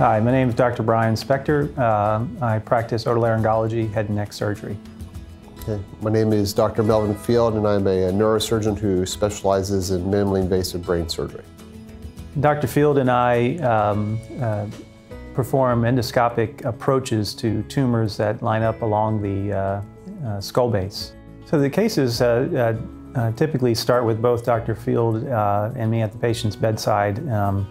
Hi, my name is Dr. Brian Spector. Uh, I practice otolaryngology, head and neck surgery. Okay. My name is Dr. Melvin Field, and I'm a, a neurosurgeon who specializes in minimally invasive brain surgery. Dr. Field and I um, uh, perform endoscopic approaches to tumors that line up along the uh, uh skull base. So the cases uh, uh, typically start with both Dr. Field and me at the patient's bedside. Um,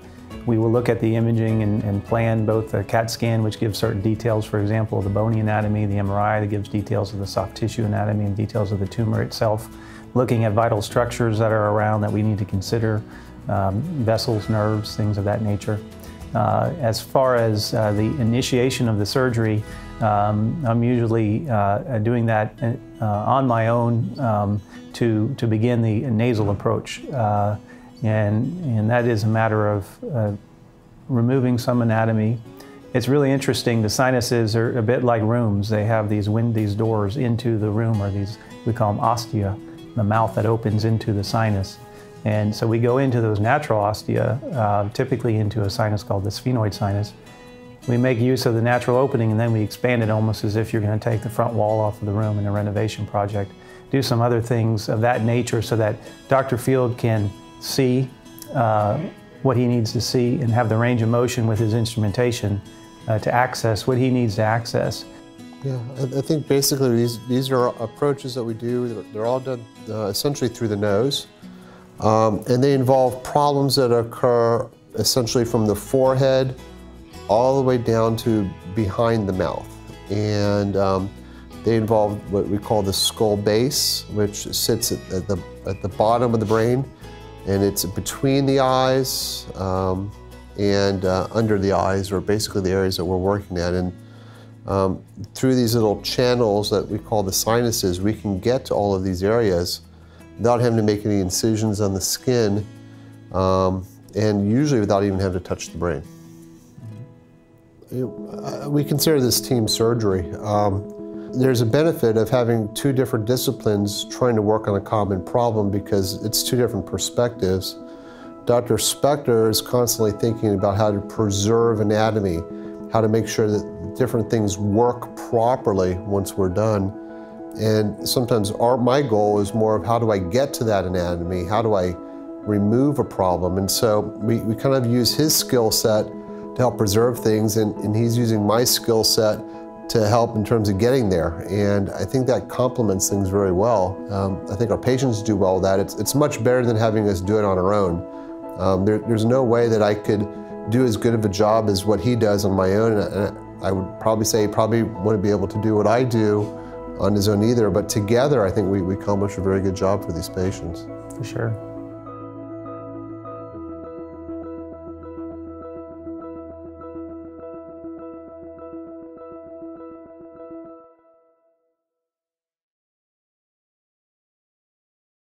we will look at the imaging and, and, plan both a CAT scan, which gives certain details, for example, the bony anatomy, the MRI that gives details of the soft tissue anatomy and details of the tumor itself, looking at vital structures that are around that we need to consider, um, vessels, nerves, things of that nature. Uh, as far as uh, the initiation of the surgery, um, I'm usually uh, doing that uh, on my own um, to, to begin the nasal approach. And, and that is a matter of uh, removing some anatomy. It's really interesting. The sinuses are a bit like rooms. They have these wind, these doors into the room, or these, we call them ostia, the mouth that opens into the sinus. And so we go into those natural ostia, uh, typically into a sinus called the sphenoid sinus. We make use of the natural opening and then we expand it almost as if you're going to take the front wall off of the room in a renovation project. Do some other things of that nature so that Dr. Field can see uh, what he needs to see and have the range of motion with his instrumentation uh, to access what he needs to access. Yeah, I think basically these, these are approaches that we do. They're all done uh, essentially through the nose. Um, and they involve problems that occur essentially from the forehead all the way down to behind the mouth. And um, they involve what we call the skull base, which sits at, at, the, at the bottom of the brain and it's between the eyes um, and uh, under the eyes, or basically the areas that we're working at. And um, through these little channels that we call the sinuses, we can get to all of these areas without having to make any incisions on the skin, um, and usually without even having to touch the brain. Uh, we consider this team surgery. There's a benefit of having two different disciplines trying to work on a common problem because it's two different perspectives. Dr. Spector is constantly thinking about how to preserve anatomy, how to make sure that different things work properly once we're done. And sometimes our, my goal is more of how do I get to that anatomy? How do I remove a problem? And so we, we kind of use his skill set to help preserve things, and, and he's using my skill set to help in terms of getting there. And I think that complements things very well. Um, I think our patients do well with that. It's, it's much better than having us do it on our own. Um, there, there's no way that I could do as good of a job as what he does on my own. And I would probably say he probably wouldn't be able to do what I do on his own either. But together, I think we, we accomplish a very good job for these patients. For sure.